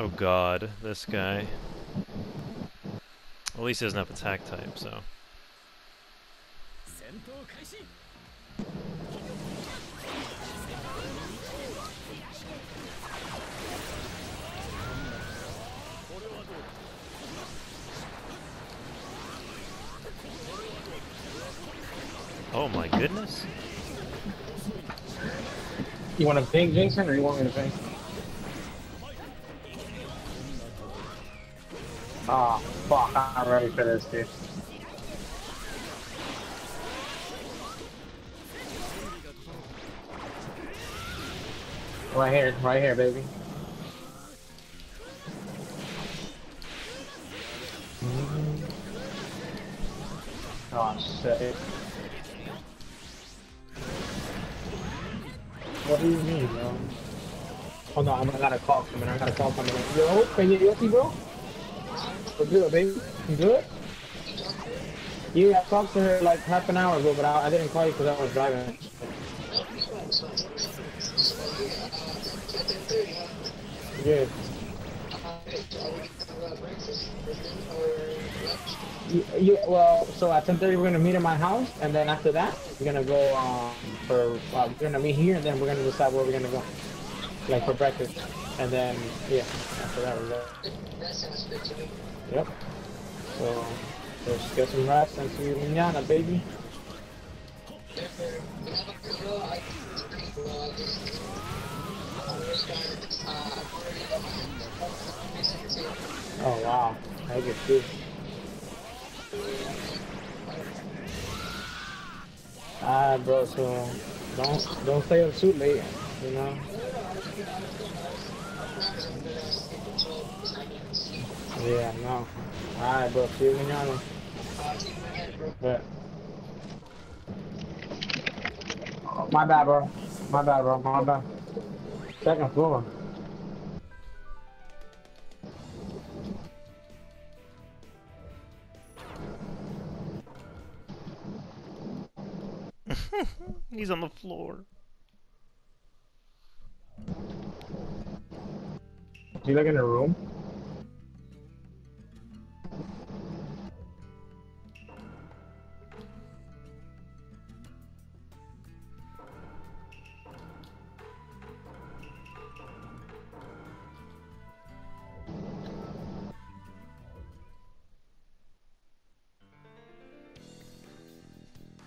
Oh god, this guy. At least he doesn't have attack type, so. Oh my goodness. You want to ping Jason or you want me to ping? Ah, fuck, I'm ready for this, dude. Right here, right here, baby. Oh shit. What do you mean, bro? Oh no, I'm, I got a call coming. I got a call coming. Yo, can you me, bro? We're good, baby. You good? Yeah, I talked to her like half an hour ago, but I, I didn't call you because I was driving. Yeah. You, you, well, so at 10:30 we're gonna meet at my house, and then after that we're gonna go um, for uh, we're gonna meet here, and then we're gonna decide where we're gonna go, like for breakfast, and then yeah, after that we're go. Yep. So let's get some rest and see you mañana, baby. Oh wow, I get too. Ah, bro, so don't don't stay up too late, you know. Yeah, no. Alright, bro, see you mañana. But, my bad, bro. My bad, bro. My bad. Second floor. He's on the floor. You like in a room?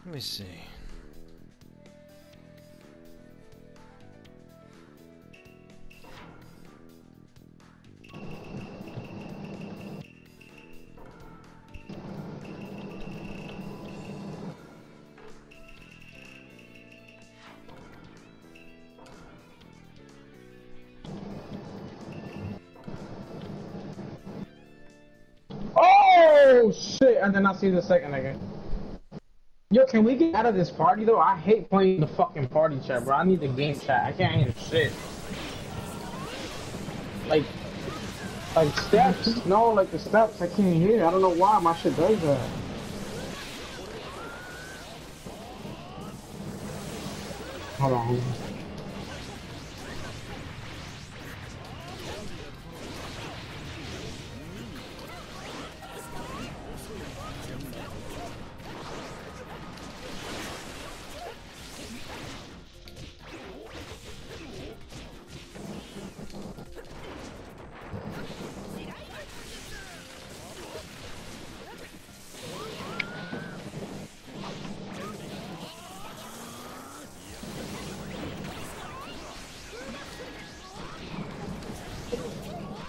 Let me see. Oh shit! And then I see the second again. Yo, can we get out of this party though? I hate playing the fucking party chat, bro. I need the game chat. I can't hear shit. Like, like steps. No, like the steps. I can't hear. I don't know why my shit does that. Hold on.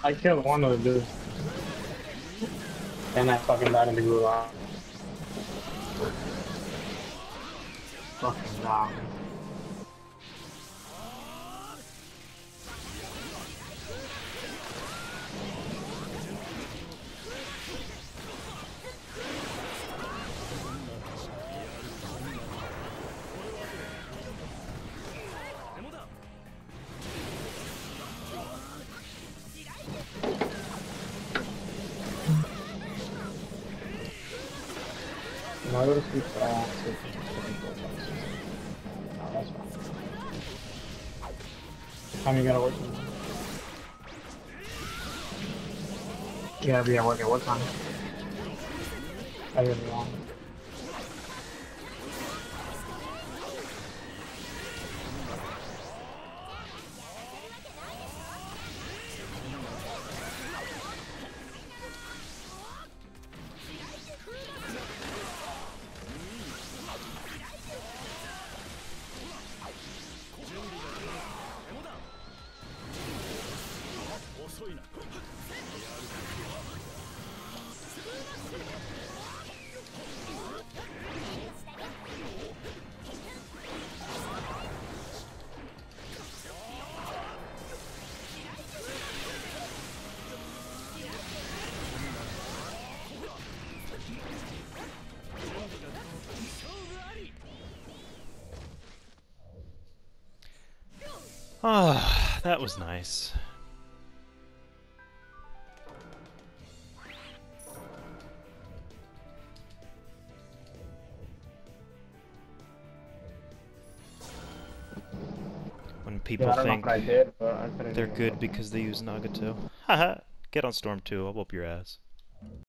I killed one of the dudes. And I fucking died in the gulag. Fucking dog. No, go to sleep fast. Oh, that's fine. Time you gotta work? Yeah, yeah, work at what time? I didn't wrong. Ah, that was nice. When people Yeah, I don't know think what I did, but I couldn't they're good because they use Nagato. Haha, get on Storm 2, I'll whoop your ass.